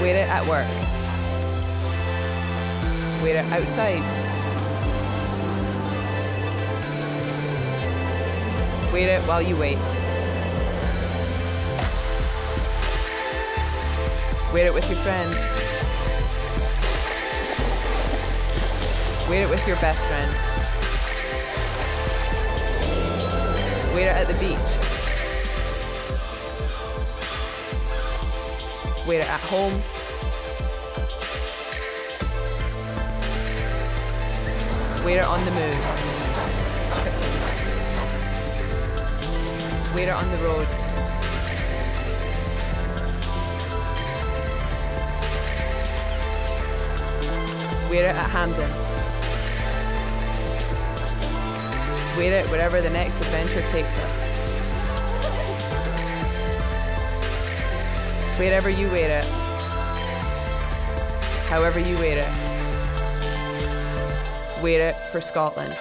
Wear it at work. Wear it outside. Wear it while you wait. Wear it with your friends. Wear it with your best friend. Wear it at the beach. Wear it at home. Wear it on the move. Wear it on the road. Wear it at Hampden. Wear it wherever the next adventure takes us. Wherever you wear it. However you wear it. Wear it for Scotland.